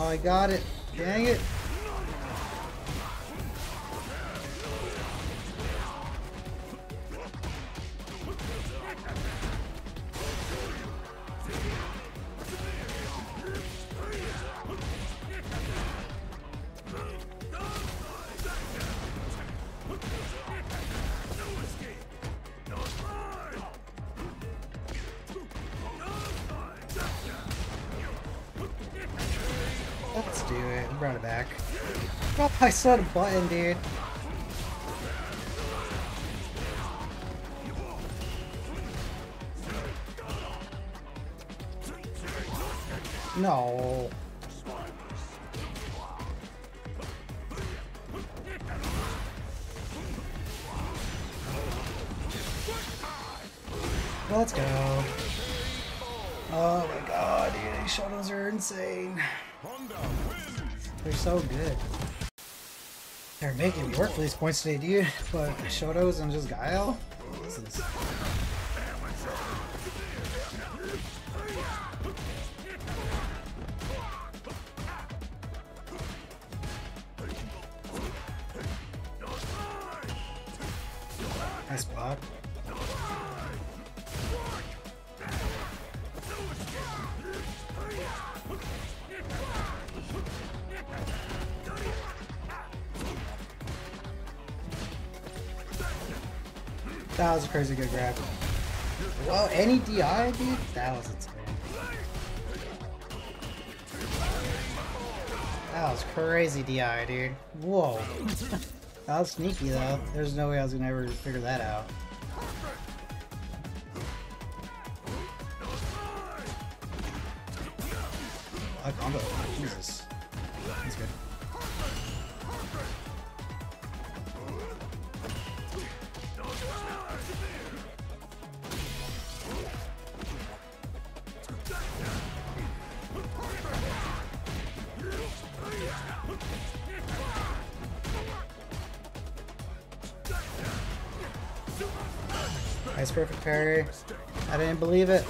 Oh, I got it. Dang it. Let's do it. Brought it back. I saw the button, dude. No. They're so good. They're making me work for these points today, dude. But Shotos and just Guile? This is... Nice block. That was a crazy good grab. Whoa, any DI, dude? That was insane. That was crazy DI, dude. Whoa. that was sneaky, though. There's no way I was gonna ever figure that out. A combo. Jesus. Nice perfect parry. I didn't believe it.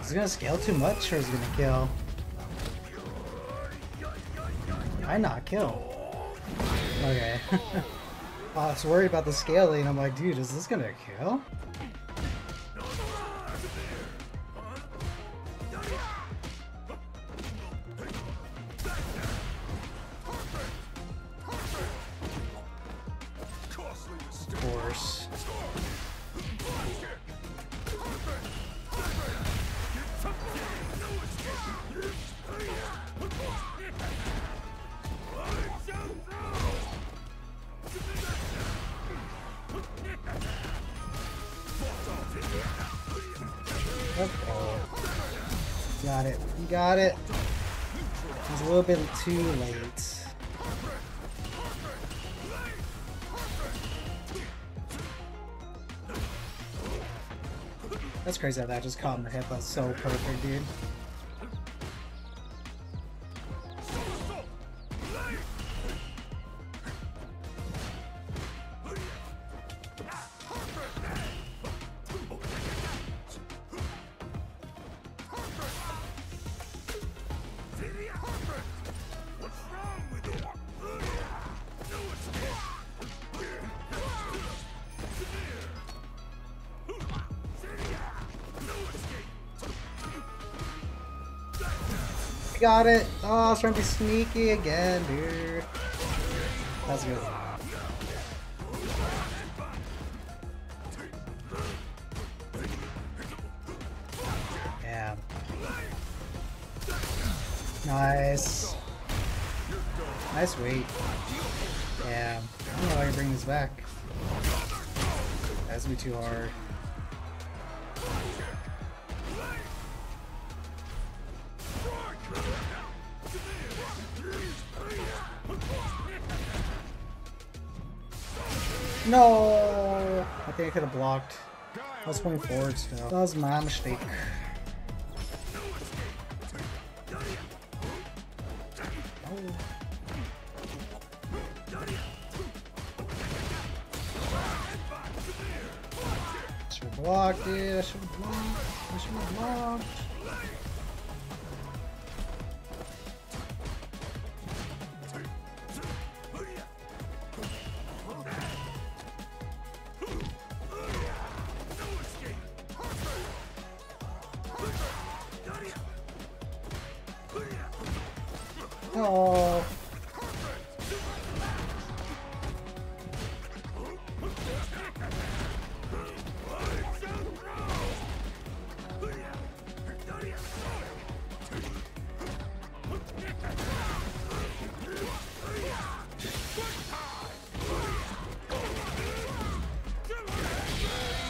Is it gonna scale too much or is it gonna kill? I not kill. Okay. Oh, I was worried about the scaling. I'm like, dude, is this gonna kill? Got it. It was a little bit too late. That's crazy how that just caught in the hip. That's so perfect, dude. Got it. Oh, I was trying to be sneaky again, dude. That's good. Yeah. Nice. Nice weight. Yeah. I don't know why you bring this back. That's be too hard. No! I think I could have blocked. I was playing forward still. That was my mistake.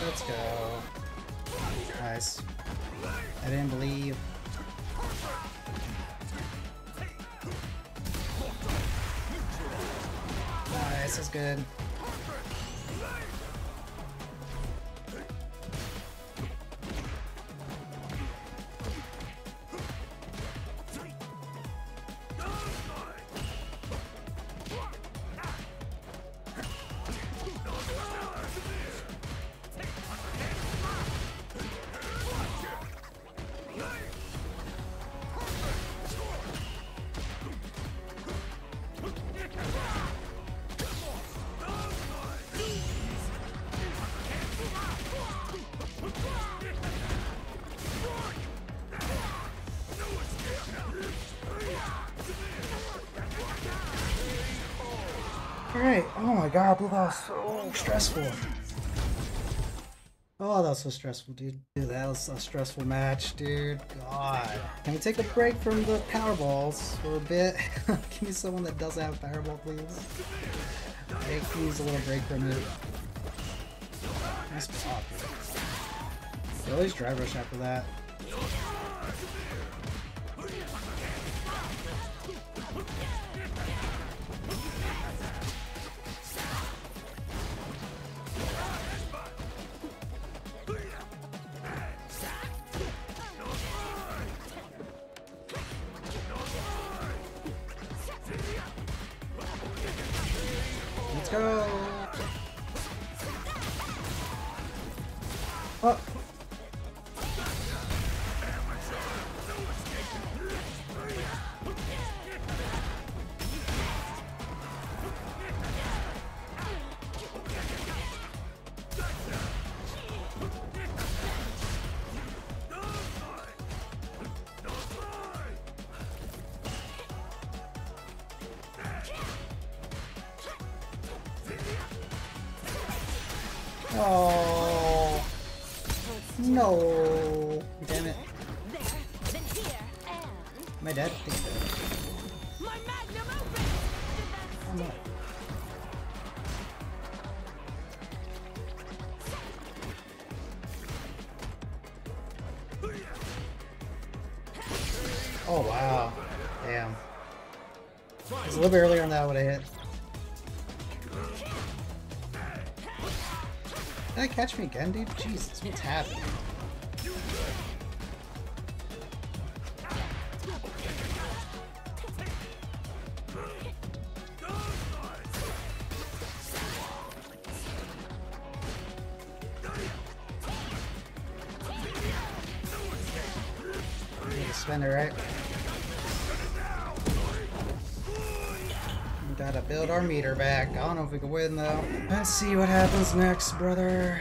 Let's go. Nice. I didn't believe. Good. Oh my god, that was so stressful. Oh, that was so stressful, dude. Dude, that was a stressful match, dude. God. Can we take a break from the Powerballs for a bit? Give me someone that doesn't have Powerball, please. I can a little break from it. Nice pop, dude. They always drive rush after that. Oh no! Damn it! Am I dead? I. Oh wow! Damn. It was a little bit earlier on that would have hit. Did that catch me again, dude? Jesus, what's happening? Gotta build our meter back. I don't know if we can win though. Let's see what happens next, brother.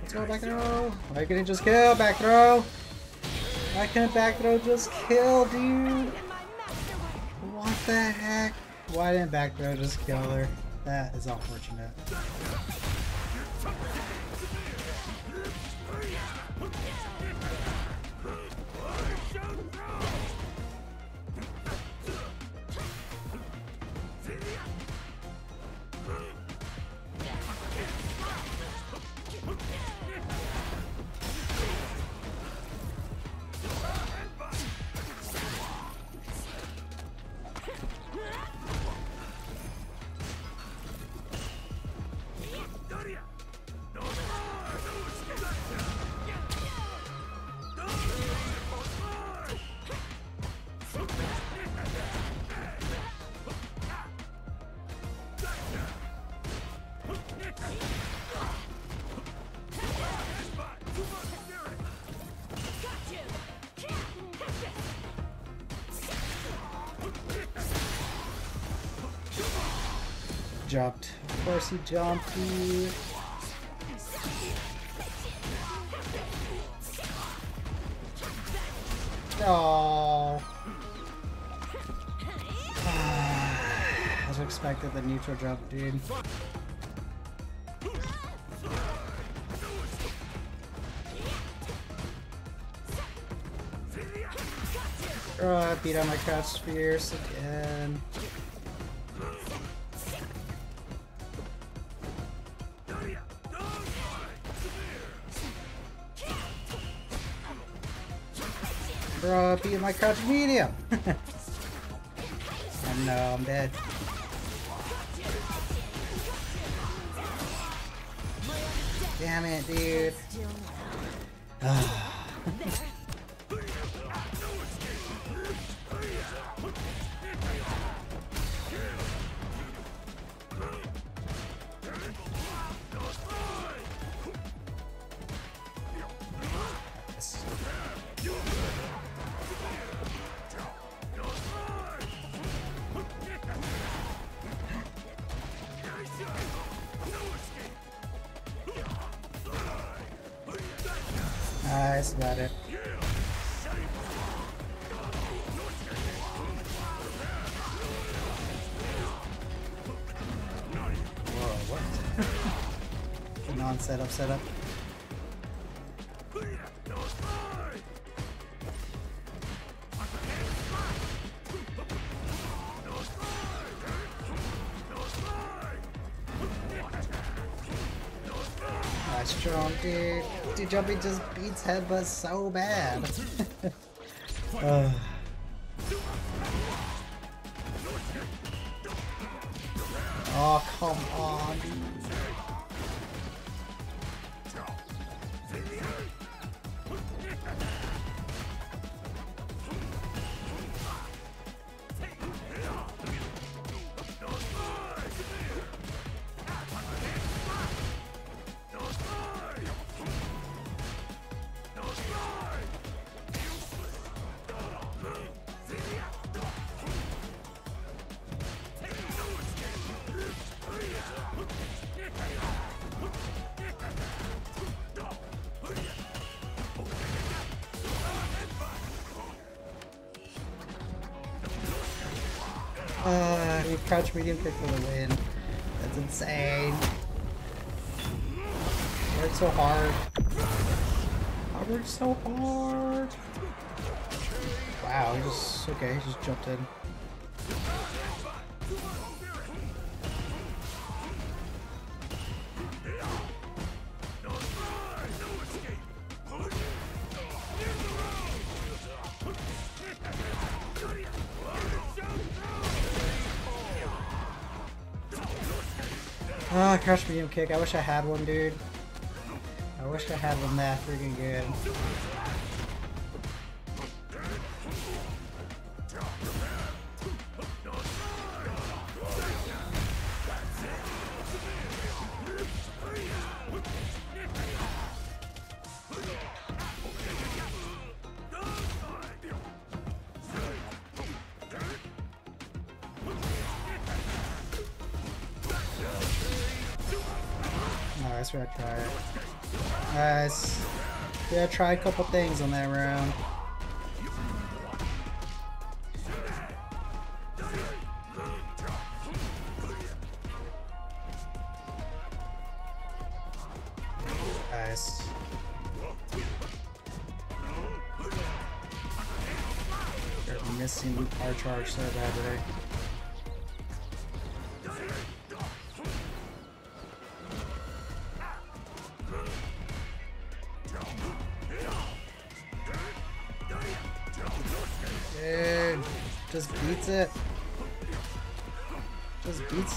Let's go back throw. Why couldn't just kill? Back throw. Why couldn't back throw just kill, dude? What the heck? Why didn't back throw just kill her? That is unfortunate. Jumped. Of course he jumped, dude. Oh. Ah, as expected, the neutral jump, dude. Oh, I beat on my crouch spears again. Bro, uh, beat my crouch medium. no, uh, I'm dead. Damn it, dude. Nice, got it. Whoa, what? non setup setup. Strong, dude. Dude, jumping just beats headbutt so bad. uh. Uh, crouch medium kick for the win. That's insane. Worked so hard. I worked so hard. Wow, he just okay, he just jumped in. Medium kick. I wish I had one, dude. I wish I had one that freaking good. Nice, we try it. Nice. Yeah, try a couple things on that round. Nice. They're missing our charge so bad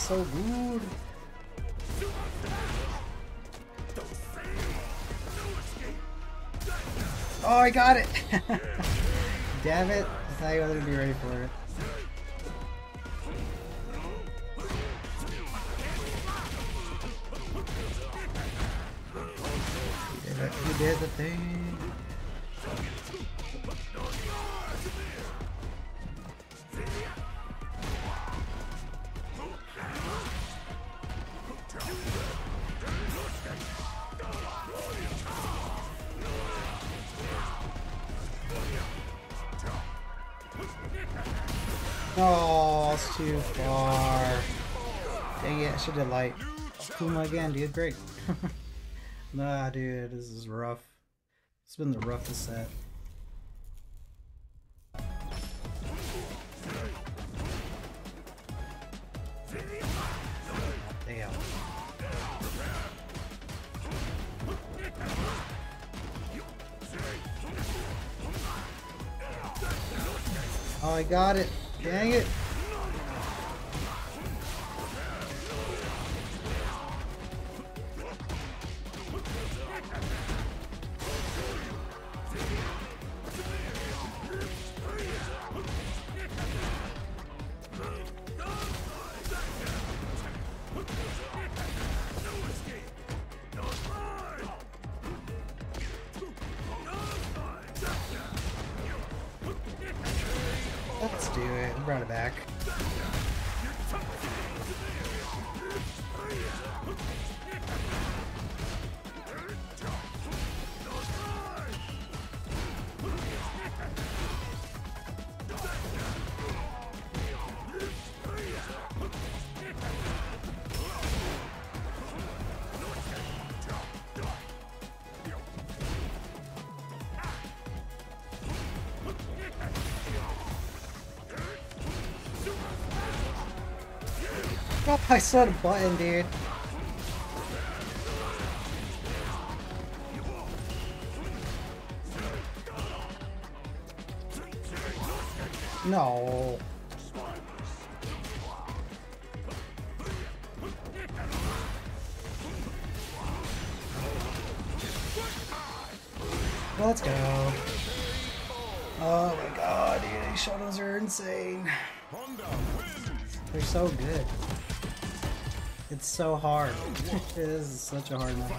so good. Oh, I got it! Damn it. I thought you wasn't gonna be ready for it. You did, you did the thing. Should have light. Kuma again, dude, great. nah, dude, this is rough. It's been the roughest set. Damn. Oh, I got it. Dang it. Brought it back. I saw the button, dude. No. Dude, these Shotos are insane. They're so good. It's so hard. it is such a hard match.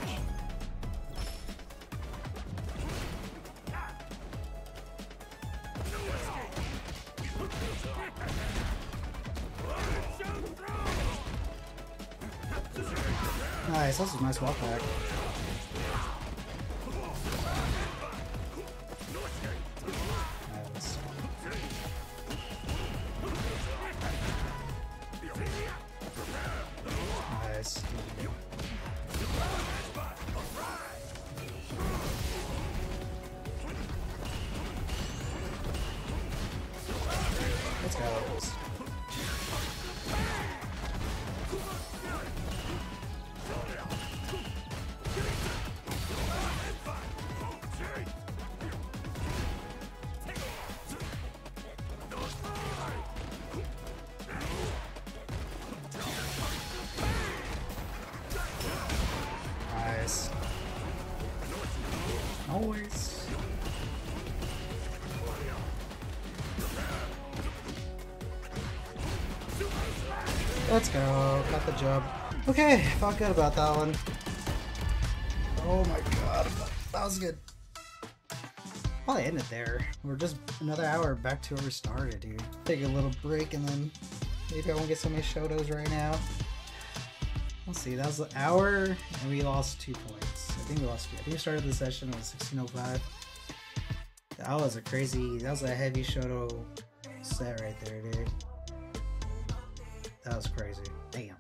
Nice, that's a nice walk back. Let's go. Got the job. Okay, felt good about that one. Oh my god. That was good. Probably end it there. We're just another hour back to where we started, dude. Take a little break and then maybe I won't get so many Shotos right now. Let's see, that was an hour and we lost two points. I think we lost two. I think we started the session at 1605. That was a crazy, that was a heavy Shoto set right there, dude. That was crazy. Damn.